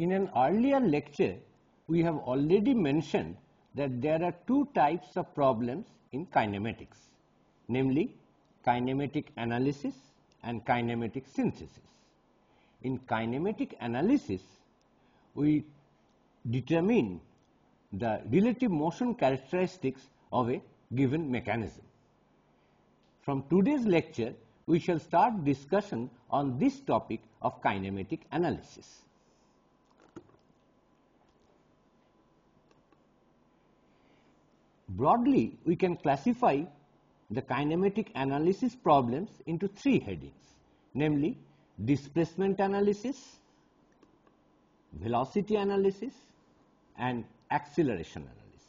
In an earlier lecture, we have already mentioned that there are two types of problems in kinematics, namely kinematic analysis and kinematic synthesis. In kinematic analysis, we determine the relative motion characteristics of a given mechanism. From today's lecture, we shall start discussion on this topic of kinematic analysis. Broadly, we can classify the kinematic analysis problems into three headings, namely displacement analysis, velocity analysis and acceleration analysis.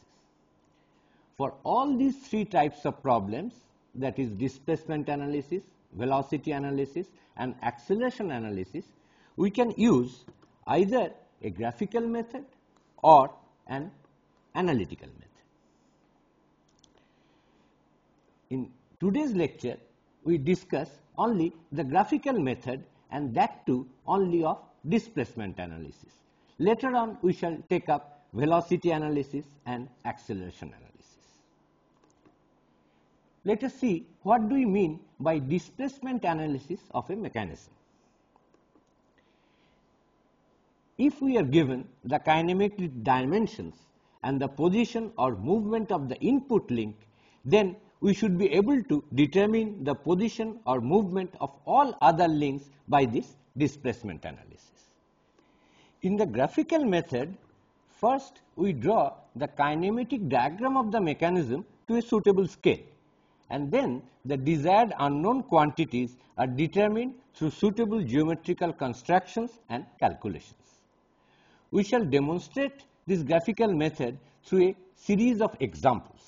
For all these three types of problems that is displacement analysis, velocity analysis and acceleration analysis, we can use either a graphical method or an analytical method. In today's lecture, we discuss only the graphical method and that too only of displacement analysis. Later on, we shall take up velocity analysis and acceleration analysis. Let us see what do we mean by displacement analysis of a mechanism. If we are given the kinematic dimensions and the position or movement of the input link, then we should be able to determine the position or movement of all other links by this displacement analysis. In the graphical method, first we draw the kinematic diagram of the mechanism to a suitable scale and then the desired unknown quantities are determined through suitable geometrical constructions and calculations. We shall demonstrate this graphical method through a series of examples.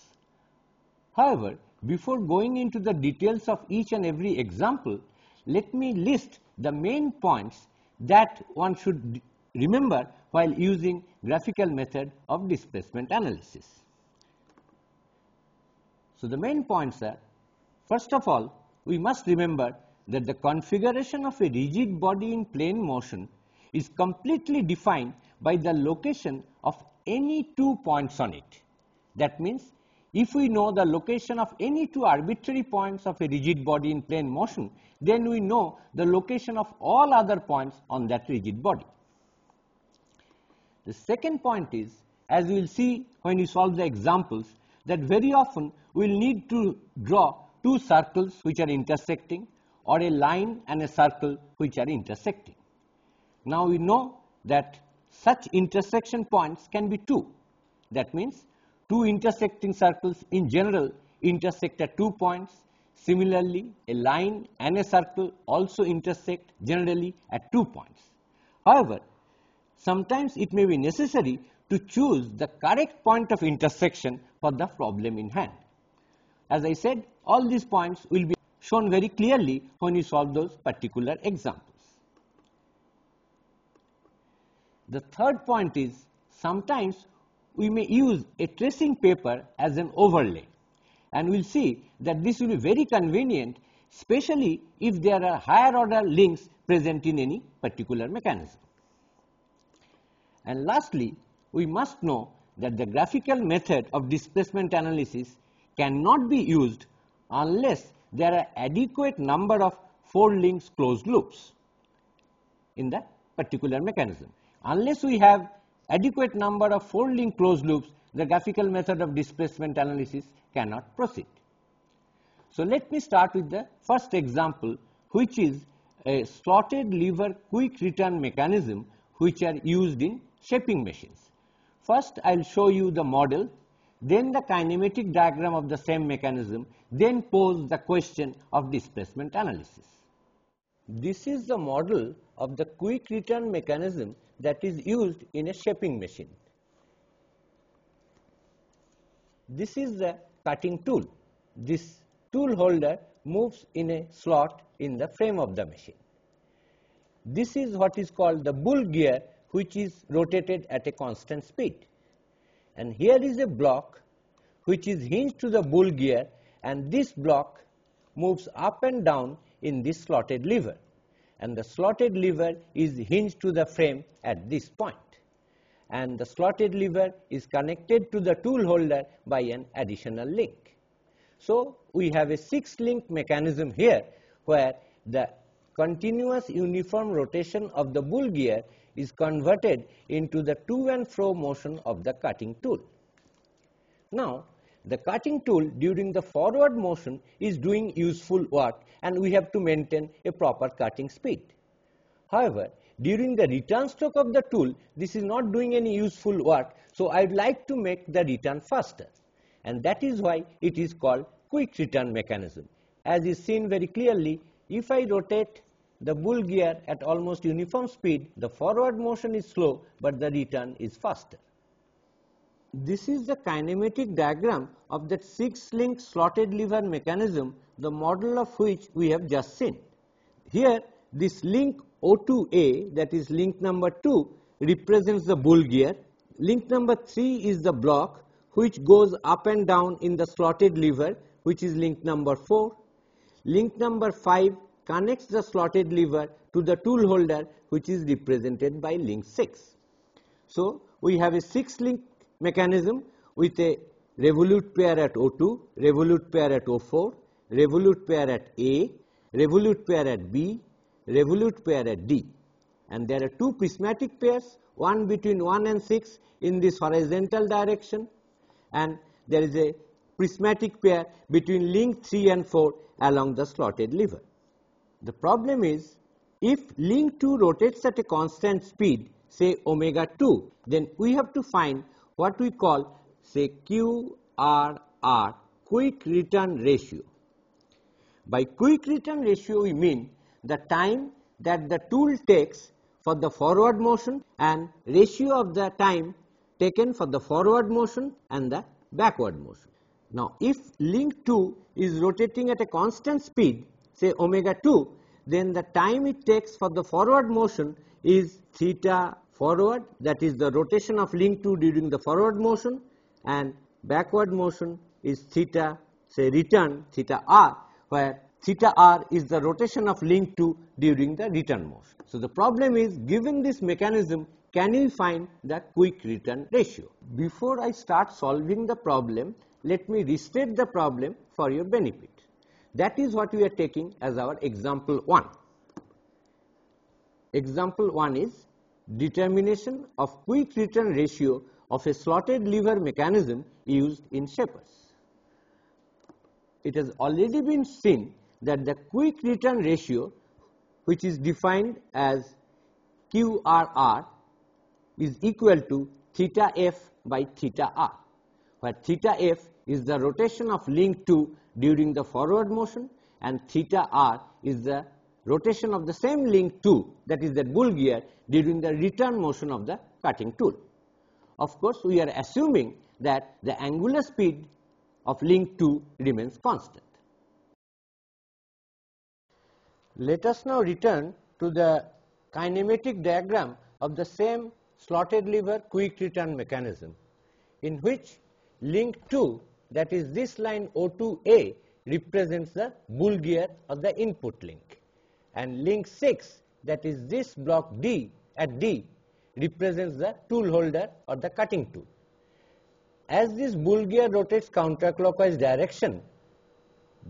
However, before going into the details of each and every example, let me list the main points that one should remember while using graphical method of displacement analysis. So, the main points are first of all we must remember that the configuration of a rigid body in plane motion is completely defined by the location of any two points on it. That means, if we know the location of any two arbitrary points of a rigid body in plane motion, then we know the location of all other points on that rigid body. The second point is, as we will see when we solve the examples, that very often we will need to draw two circles which are intersecting or a line and a circle which are intersecting. Now we know that such intersection points can be two. That means two intersecting circles in general intersect at two points. Similarly, a line and a circle also intersect generally at two points. However, sometimes it may be necessary to choose the correct point of intersection for the problem in hand. As I said, all these points will be shown very clearly when you solve those particular examples. The third point is sometimes we may use a tracing paper as an overlay and we will see that this will be very convenient especially if there are higher order links present in any particular mechanism. And lastly, we must know that the graphical method of displacement analysis cannot be used unless there are adequate number of four links closed loops in that particular mechanism. Unless we have adequate number of four link closed loops, the graphical method of displacement analysis cannot proceed. So, let me start with the first example which is a slotted lever quick return mechanism which are used in shaping machines. First I will show you the model, then the kinematic diagram of the same mechanism, then pose the question of displacement analysis. This is the model of the quick return mechanism that is used in a shaping machine. This is the cutting tool. This tool holder moves in a slot in the frame of the machine. This is what is called the bull gear which is rotated at a constant speed. And here is a block which is hinged to the bull gear and this block moves up and down in this slotted lever and the slotted lever is hinged to the frame at this point and the slotted lever is connected to the tool holder by an additional link. So, we have a 6 link mechanism here where the continuous uniform rotation of the bull gear is converted into the to and fro motion of the cutting tool. Now, the cutting tool during the forward motion is doing useful work and we have to maintain a proper cutting speed. However, during the return stroke of the tool, this is not doing any useful work, so I would like to make the return faster and that is why it is called quick return mechanism. As is seen very clearly, if I rotate the bull gear at almost uniform speed, the forward motion is slow, but the return is faster. This is the kinematic diagram of that 6 link slotted lever mechanism, the model of which we have just seen. Here, this link O2A, that is link number 2, represents the bull gear. Link number 3 is the block which goes up and down in the slotted lever, which is link number 4. Link number 5 connects the slotted lever to the tool holder which is represented by link 6. So, we have a 6 link mechanism with a revolute pair at O2, revolute pair at O4, revolute pair at A, revolute pair at B, revolute pair at D and there are two prismatic pairs one between 1 and 6 in this horizontal direction and there is a prismatic pair between link 3 and 4 along the slotted lever. The problem is if link 2 rotates at a constant speed say omega 2 then we have to find what we call say QRR quick return ratio. By quick return ratio we mean the time that the tool takes for the forward motion and ratio of the time taken for the forward motion and the backward motion. Now, if link 2 is rotating at a constant speed say omega 2, then the time it takes for the forward motion is theta forward that is the rotation of link 2 during the forward motion and backward motion is theta say return theta r where theta r is the rotation of link 2 during the return motion. So, the problem is given this mechanism can we find the quick return ratio. Before I start solving the problem let me restate the problem for your benefit. That is what we are taking as our example 1. Example 1 is determination of quick return ratio of a slotted lever mechanism used in shapers. It has already been seen that the quick return ratio which is defined as QRR is equal to theta f by theta r, where theta f is the rotation of link 2 during the forward motion and theta r is the rotation of the same link 2 that is the bull gear during the return motion of the cutting tool. Of course, we are assuming that the angular speed of link 2 remains constant. Let us now return to the kinematic diagram of the same slotted lever quick return mechanism in which link 2 that is this line O2A represents the bull gear of the input link and link 6 that is this block D at D represents the tool holder or the cutting tool. As this bull gear rotates counterclockwise direction,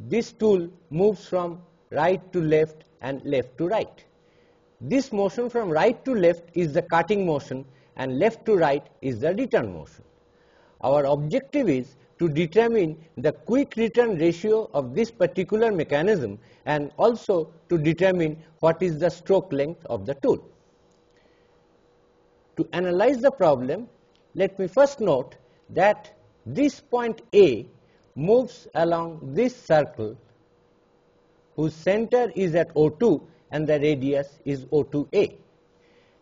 this tool moves from right to left and left to right. This motion from right to left is the cutting motion and left to right is the return motion. Our objective is to determine the quick return ratio of this particular mechanism and also to determine what is the stroke length of the tool. To analyze the problem, let me first note that this point A moves along this circle whose center is at O2 and the radius is O2A.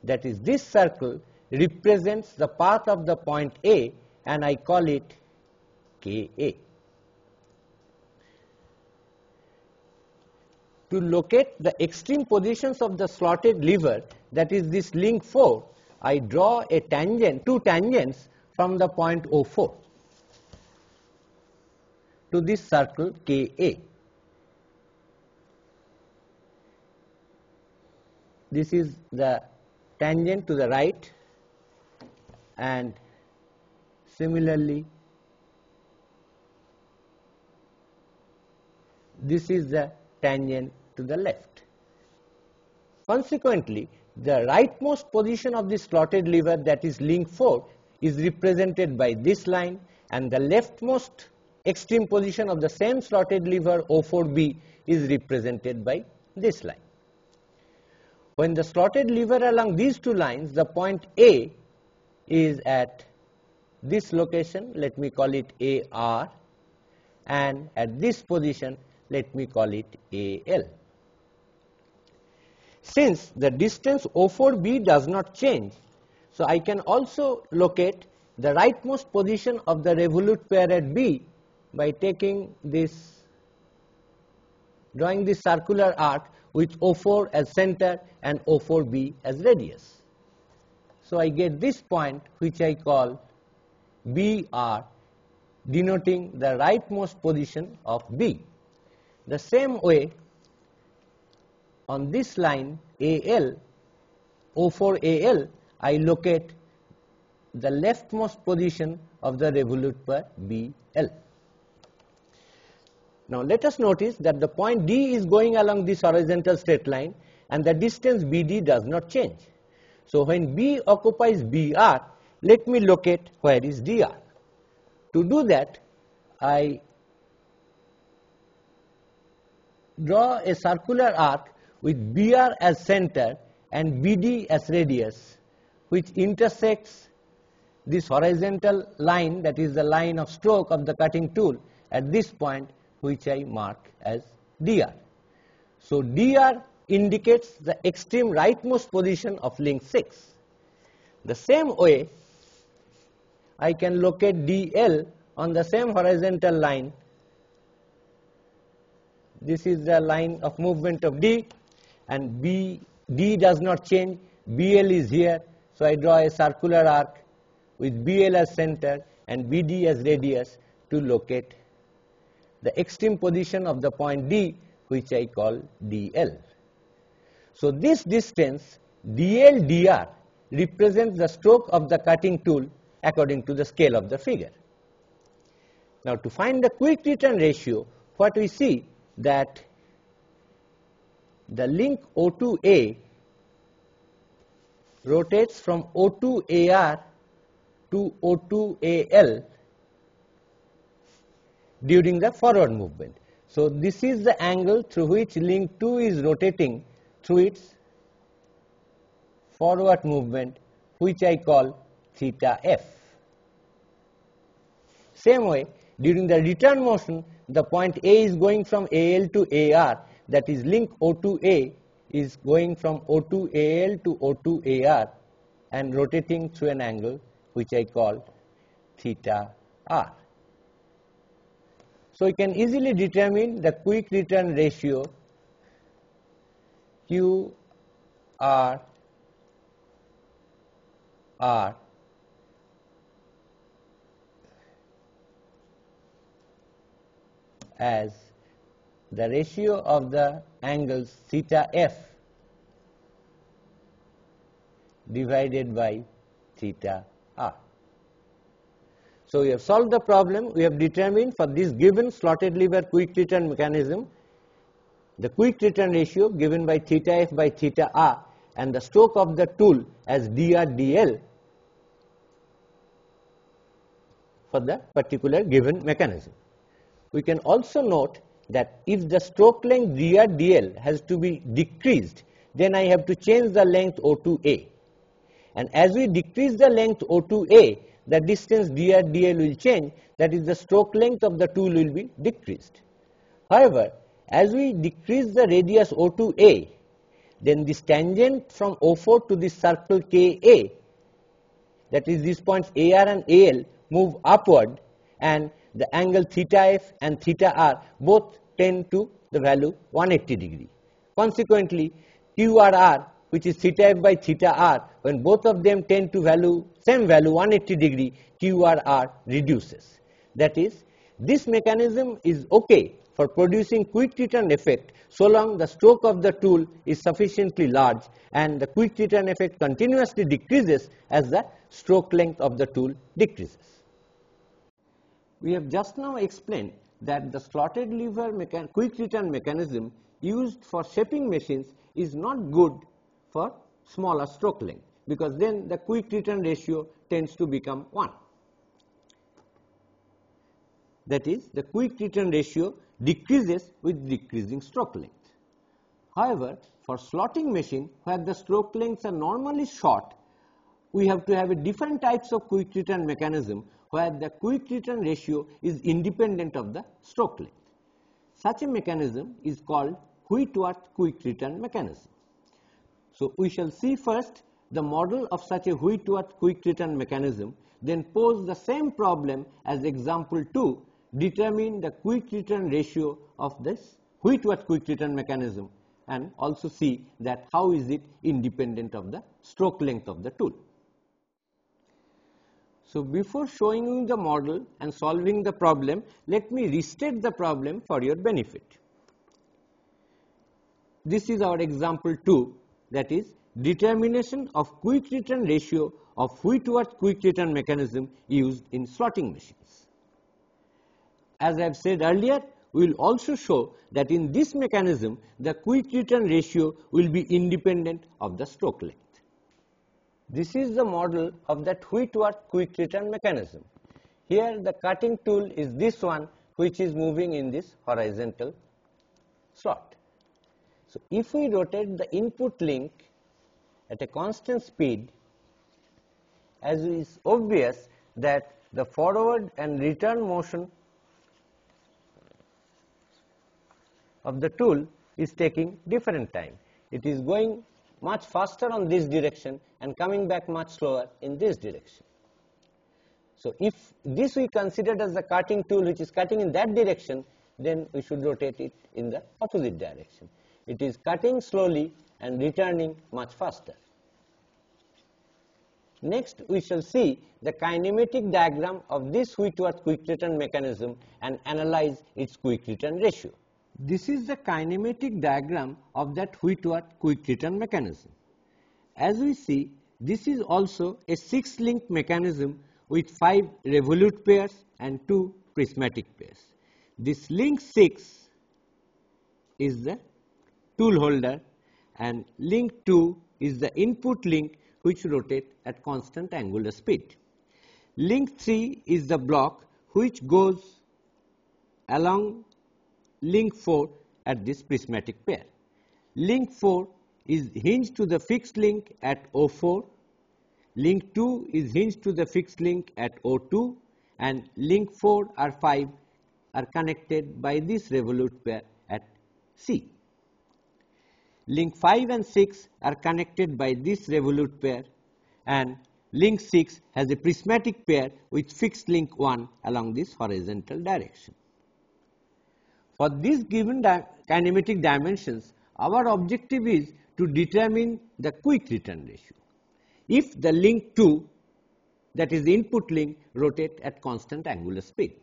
That is this circle represents the path of the point A and I call it Ka. To locate the extreme positions of the slotted lever that is this link 4, I draw a tangent, two tangents from the point O4 to this circle Ka. this is the tangent to the right and similarly this is the tangent to the left. Consequently, the rightmost position of the slotted lever that is link 4 is represented by this line and the leftmost extreme position of the same slotted lever O4B is represented by this line. When the slotted lever along these two lines, the point A is at this location, let me call it AR, and at this position, let me call it AL. Since the distance O4B does not change, so I can also locate the rightmost position of the revolute pair at B by taking this, drawing this circular arc with O4 as center and O4B as radius. So I get this point which I call BR denoting the rightmost position of B. The same way on this line AL, O4AL, I locate the leftmost position of the revolute pair BL. Now let us notice that the point D is going along this horizontal straight line and the distance BD does not change. So when B occupies BR, let me locate where is DR. To do that, I draw a circular arc with BR as center and BD as radius which intersects this horizontal line that is the line of stroke of the cutting tool at this point which I mark as DR. So DR indicates the extreme rightmost position of link 6. The same way I can locate DL on the same horizontal line. This is the line of movement of D and B, D does not change, BL is here. So I draw a circular arc with BL as center and BD as radius to locate the extreme position of the point D which I call DL. So this distance DL DR represents the stroke of the cutting tool according to the scale of the figure. Now to find the quick return ratio what we see that the link O2A rotates from O2AR to O2AL during the forward movement. So this is the angle through which link 2 is rotating through its forward movement which I call theta f. Same way during the return motion the point A is going from AL to AR that is link O2A is going from O2AL to O2AR and rotating through an angle which I call theta r. So, you can easily determine the quick return ratio Q R as the ratio of the angles theta f divided by theta r. So we have solved the problem, we have determined for this given slotted lever quick return mechanism the quick return ratio given by theta f by theta r and the stroke of the tool as dr dl for the particular given mechanism. We can also note that if the stroke length dr dl has to be decreased then I have to change the length O2A and as we decrease the length O2A the distance dr dl will change that is the stroke length of the tool will be decreased. However, as we decrease the radius O2A then this tangent from O4 to this circle KA that is these points AR and AL move upward and the angle theta f and theta r both tend to the value 180 degree. Consequently, QRR which is theta f by theta r when both of them tend to value same value 180 degree QRR reduces. That is this mechanism is okay for producing quick return effect so long the stroke of the tool is sufficiently large and the quick return effect continuously decreases as the stroke length of the tool decreases. We have just now explained that the slotted lever quick return mechanism used for shaping machines is not good for smaller stroke length because then the quick return ratio tends to become 1. That is the quick return ratio decreases with decreasing stroke length. However, for slotting machine where the stroke lengths are normally short, we have to have a different types of quick return mechanism where the quick return ratio is independent of the stroke length. Such a mechanism is called Whitworth quick return mechanism. So, we shall see first the model of such a Whitworth quick return mechanism, then pose the same problem as example 2, determine the quick return ratio of this Whitworth quick return mechanism and also see that how is it independent of the stroke length of the tool. So, before showing you the model and solving the problem, let me restate the problem for your benefit. This is our example 2 that is determination of quick return ratio of Whitworth quick return mechanism used in slotting machines. As I have said earlier, we will also show that in this mechanism the quick return ratio will be independent of the stroke length. This is the model of that Whitworth quick return mechanism. Here the cutting tool is this one which is moving in this horizontal slot. So, if we rotate the input link at a constant speed as is obvious that the forward and return motion of the tool is taking different time. It is going much faster on this direction and coming back much slower in this direction. So, if this we considered as the cutting tool which is cutting in that direction, then we should rotate it in the opposite direction. It is cutting slowly and returning much faster. Next, we shall see the kinematic diagram of this Whitworth quick return mechanism and analyze its quick return ratio. This is the kinematic diagram of that Whitworth quick return mechanism. As we see, this is also a 6 link mechanism with 5 revolute pairs and 2 prismatic pairs. This link 6 is the tool holder and link 2 is the input link which rotate at constant angular speed. Link 3 is the block which goes along link 4 at this prismatic pair. Link 4 is hinged to the fixed link at O4, link 2 is hinged to the fixed link at O2 and link 4 or 5 are connected by this revolute pair at C. Link 5 and 6 are connected by this revolute pair and link 6 has a prismatic pair with fixed link 1 along this horizontal direction. For these given di kinematic dimensions, our objective is to determine the quick return ratio. If the link 2 that is the input link rotate at constant angular speed.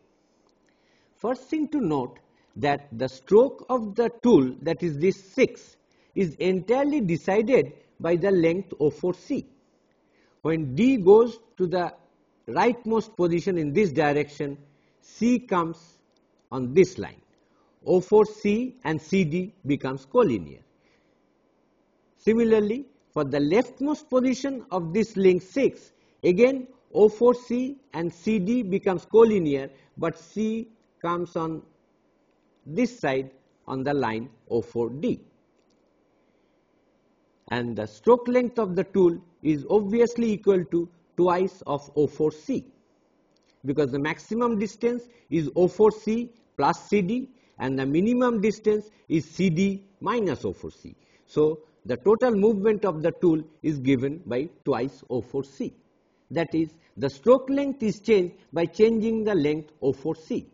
First thing to note that the stroke of the tool that is this 6 is entirely decided by the length O4C. When D goes to the rightmost position in this direction, C comes on this line. O4C and CD becomes collinear. Similarly, for the leftmost position of this link 6, again O4C and CD becomes collinear, but C comes on this side on the line O4D. And the stroke length of the tool is obviously equal to twice of O4C because the maximum distance is O4C plus CD and the minimum distance is CD minus O4C. So, the total movement of the tool is given by twice O4C. That is the stroke length is changed by changing the length O4C.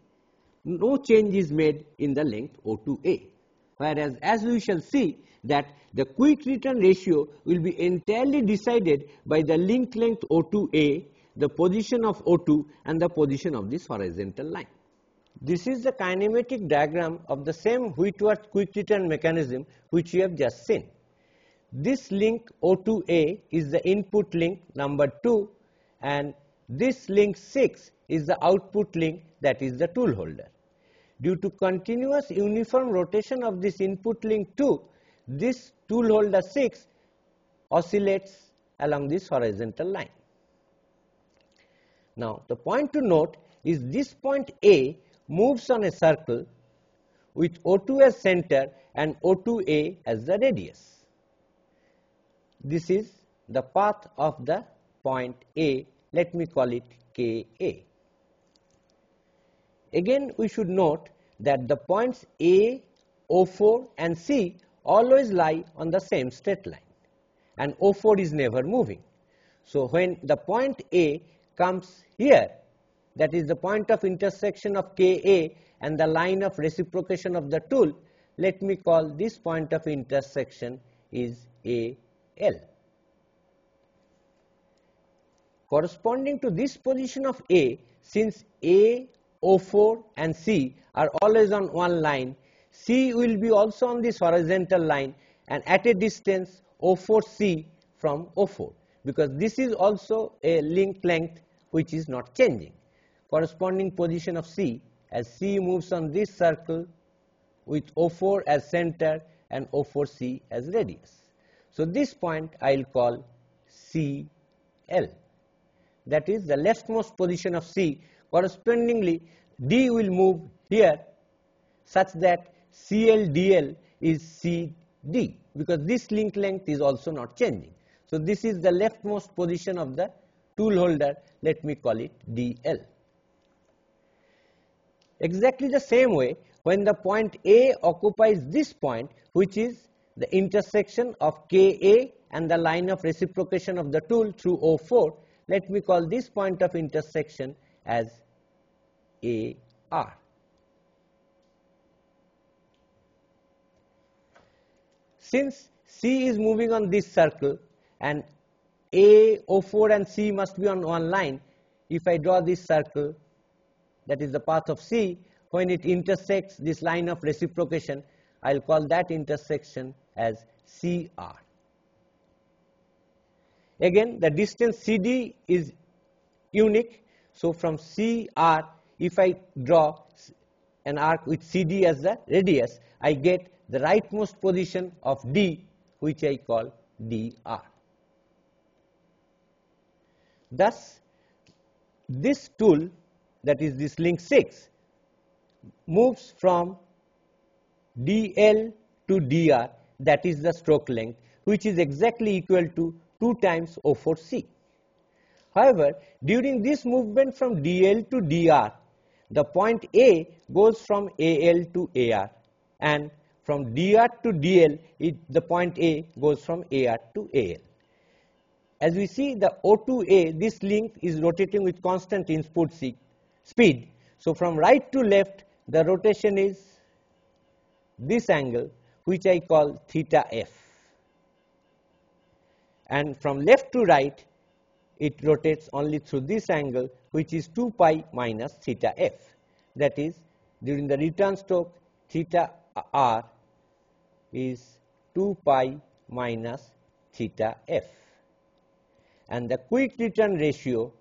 No change is made in the length O2A. Whereas as we shall see that the quick return ratio will be entirely decided by the link length O2A, the position of O2 and the position of this horizontal line. This is the kinematic diagram of the same Whitworth quick return mechanism which we have just seen. This link O2A is the input link number 2 and this link 6 is the output link that is the tool holder. Due to continuous uniform rotation of this input link 2, this tool holder 6 oscillates along this horizontal line. Now, the point to note is this point A moves on a circle with O2 as center and O2A as the radius. This is the path of the point A, let me call it KA. Again we should note that the points A, O4 and C always lie on the same straight line and O4 is never moving. So, when the point A comes here that is the point of intersection of Ka and the line of reciprocation of the tool, let me call this point of intersection is AL. Corresponding to this position of A, since A, O4 and C are always on one line, C will be also on this horizontal line and at a distance O4C from O4 because this is also a link length which is not changing. Corresponding position of C as C moves on this circle with O4 as center and O4C as radius. So, this point I will call CL that is the leftmost position of C correspondingly D will move here such that CLDL is CD because this link length is also not changing. So, this is the leftmost position of the tool holder let me call it DL. Exactly the same way when the point A occupies this point which is the intersection of Ka and the line of reciprocation of the tool through O4 let me call this point of intersection as AR. Since C is moving on this circle and A, O4 and C must be on one line, if I draw this circle that is the path of C, when it intersects this line of reciprocation, I will call that intersection as CR. Again the distance CD is unique. So, from CR if I draw an arc with CD as the radius, I get the rightmost position of D which I call dr. Thus, this tool that is this link 6 moves from dl to dr that is the stroke length which is exactly equal to 2 times O4C. However, during this movement from dl to dr, the point A goes from AL to AR and from dr to dl, it, the point A goes from AR to AL. As we see the O2A, this link is rotating with constant input speed. So, from right to left, the rotation is this angle which I call theta f. And from left to right it rotates only through this angle which is 2 pi minus theta f. That is during the return stroke theta r is 2 pi minus theta f. And the quick return ratio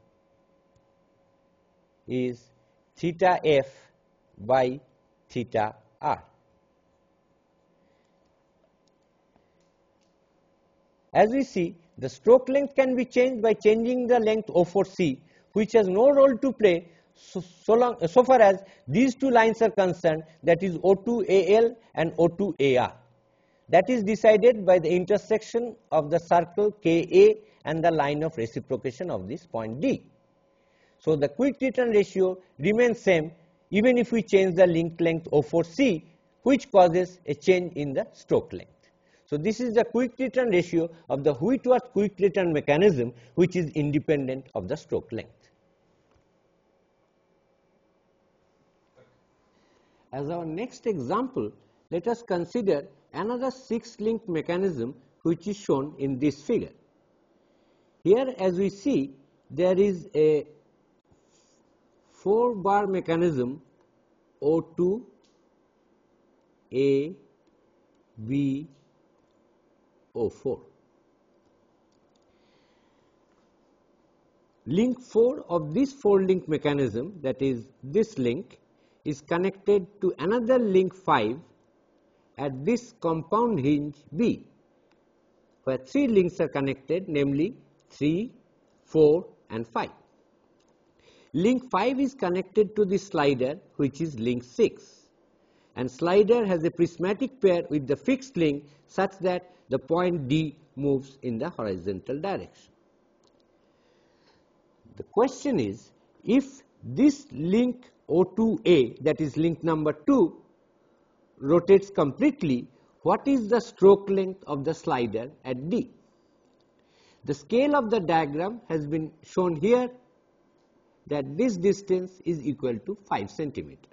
is theta f by theta r. As we see, the stroke length can be changed by changing the length O4C, which has no role to play so, so, long, so far as these two lines are concerned, that is O2AL and O2AR. That is decided by the intersection of the circle Ka and the line of reciprocation of this point D. So, the quick return ratio remains same even if we change the link length O4C, which causes a change in the stroke length. So, this is the quick return ratio of the Whitworth quick return mechanism which is independent of the stroke length. As our next example, let us consider another 6 link mechanism which is shown in this figure. Here as we see there is a 4 bar mechanism O2 A B O4. Link 4 of this 4 link mechanism that is this link is connected to another link 5 at this compound hinge B where 3 links are connected namely 3, 4 and 5. Link 5 is connected to the slider which is link 6 and slider has a prismatic pair with the fixed link such that the point D moves in the horizontal direction. The question is if this link O2A that is link number 2 rotates completely what is the stroke length of the slider at D. The scale of the diagram has been shown here that this distance is equal to 5 centimeter.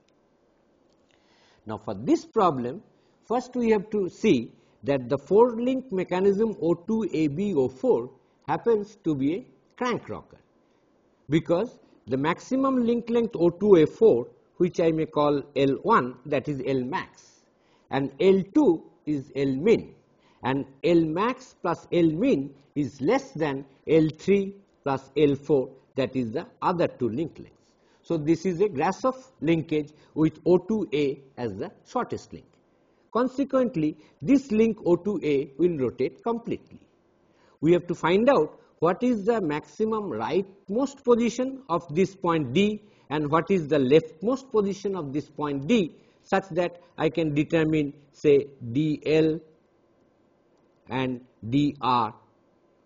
Now, for this problem first we have to see that the 4 link mechanism O2ABO4 happens to be a crank rocker because the maximum link length O2A4 which I may call L1 that is L max and L2 is L min and L max plus L min is less than L3 plus L4 that is the other two link lengths. So, this is a Grashof linkage with O2A as the shortest link. Consequently, this link O2A will rotate completely. We have to find out what is the maximum rightmost position of this point D and what is the leftmost position of this point D such that I can determine say dl and dr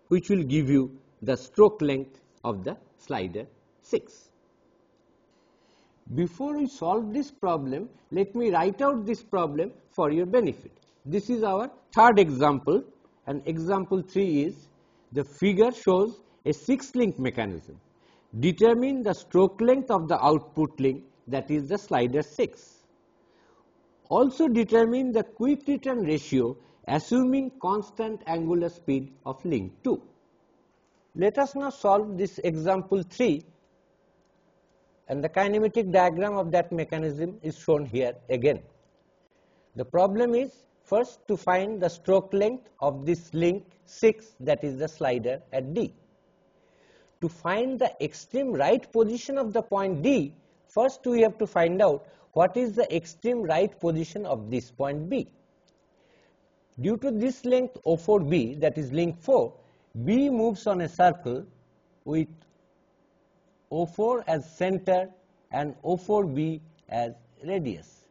which will give you the stroke length of the slider 6. Before we solve this problem, let me write out this problem for your benefit. This is our third example and example 3 is the figure shows a 6 link mechanism. Determine the stroke length of the output link that is the slider 6. Also determine the quick return ratio assuming constant angular speed of link 2. Let us now solve this example 3 and the kinematic diagram of that mechanism is shown here again. The problem is first to find the stroke length of this link 6 that is the slider at D. To find the extreme right position of the point D, first we have to find out what is the extreme right position of this point B. Due to this length O4B that is link 4, B moves on a circle with O4 as center and O4B as radius.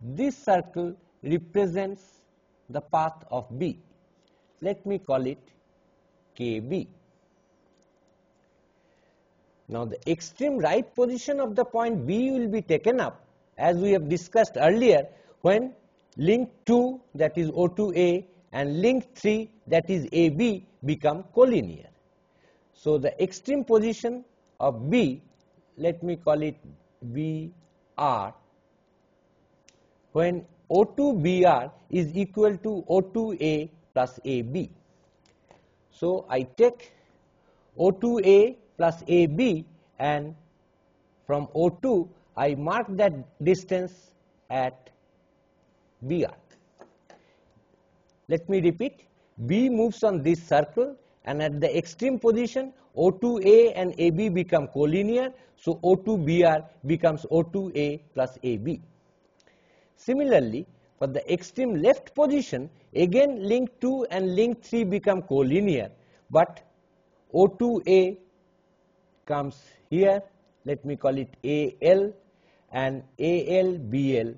This circle represents the path of B. Let me call it KB. Now, the extreme right position of the point B will be taken up as we have discussed earlier when link 2 that is O2A and link 3 that is AB become collinear. So, the extreme position of B let me call it BR when O2BR is equal to O2A plus AB. So, I take O2A plus AB and from O2 I mark that distance at BR. Let me repeat B moves on this circle and at the extreme position O2A and AB become collinear. So, O2BR becomes O2A plus AB. Similarly, for the extreme left position again link 2 and link 3 become collinear, but O2A comes here let me call it AL and ALBL.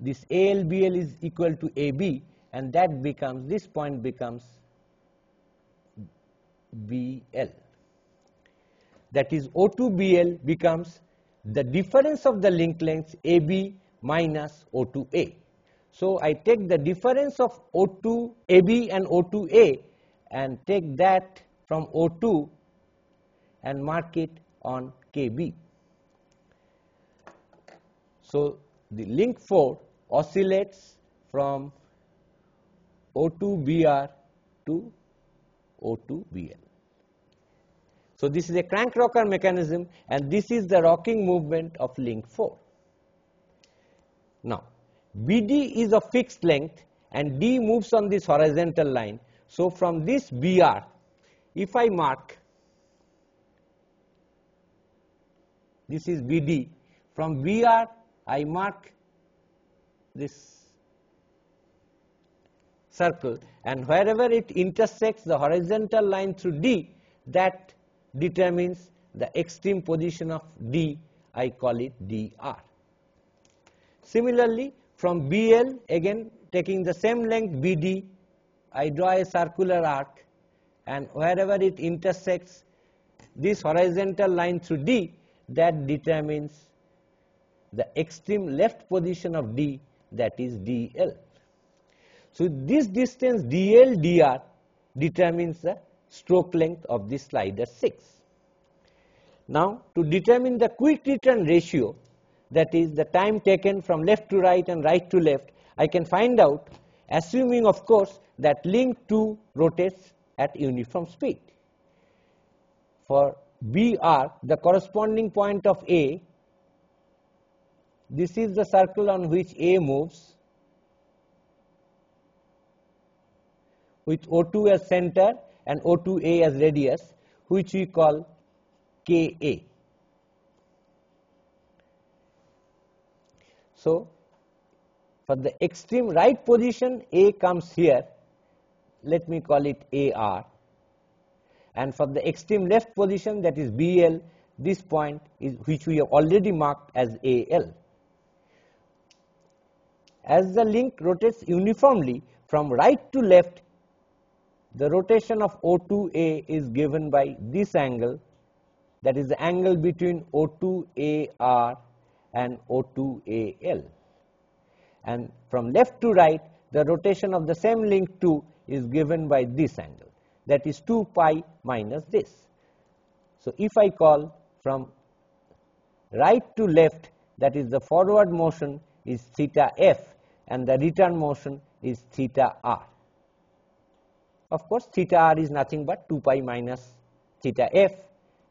This ALBL is equal to AB and that becomes this point becomes BL. That is O2BL becomes the difference of the link lengths AB minus O2A. So, I take the difference of O2 AB and O2A and take that from O2 and mark it on KB. So, the link 4 oscillates from O2BR to O2BL. So, this is a crank rocker mechanism and this is the rocking movement of link 4. Now, BD is of fixed length and D moves on this horizontal line. So, from this BR, if I mark, this is BD, from BR I mark this circle and wherever it intersects the horizontal line through D, that determines the extreme position of D, I call it dr. Similarly, from BL again taking the same length BD, I draw a circular arc and wherever it intersects this horizontal line through D, that determines the extreme left position of D that is DL. So, this distance DL dr determines the stroke length of the slider 6. Now, to determine the quick return ratio that is the time taken from left to right and right to left, I can find out assuming of course that link 2 rotates at uniform speed. For BR, the corresponding point of A, this is the circle on which A moves with O2 as center and O2A as radius which we call Ka. So, for the extreme right position A comes here let me call it AR and for the extreme left position that is BL this point is which we have already marked as AL. As the link rotates uniformly from right to left the rotation of O2A is given by this angle that is the angle between O2AR and O2AL. And from left to right the rotation of the same link 2 is given by this angle that is 2 pi minus this. So, if I call from right to left that is the forward motion is theta f and the return motion is theta r. Of course, theta r is nothing but 2 pi minus theta f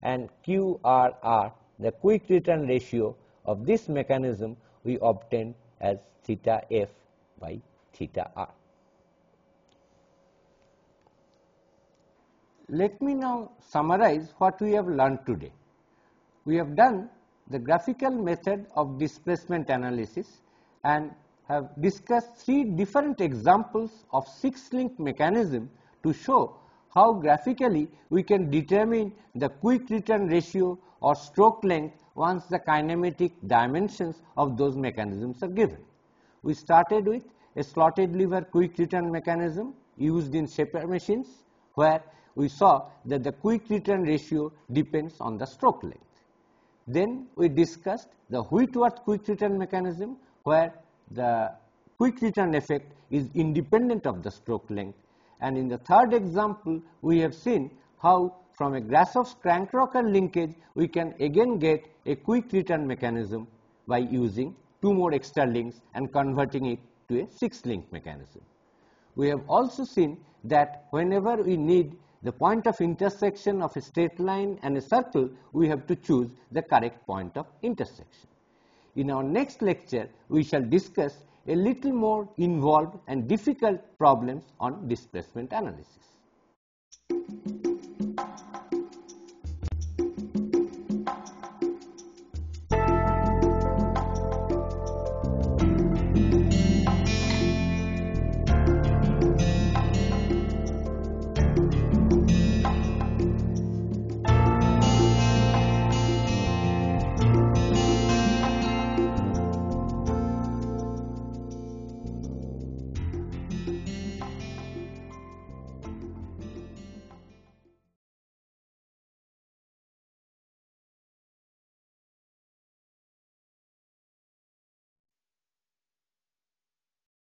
and q r r the quick return ratio of this mechanism we obtain as theta f by theta r. Let me now summarize what we have learned today. We have done the graphical method of displacement analysis and have discussed three different examples of six link mechanism to show how graphically we can determine the quick return ratio or stroke length once the kinematic dimensions of those mechanisms are given. We started with a slotted lever quick return mechanism used in shaper machines where we saw that the quick return ratio depends on the stroke length. Then we discussed the Whitworth quick return mechanism where the quick return effect is independent of the stroke length and in the third example we have seen how from a Grashof's crank rocker linkage we can again get a quick return mechanism by using two more extra links and converting it to a 6 link mechanism. We have also seen that whenever we need the point of intersection of a straight line and a circle, we have to choose the correct point of intersection. In our next lecture, we shall discuss a little more involved and difficult problems on displacement analysis.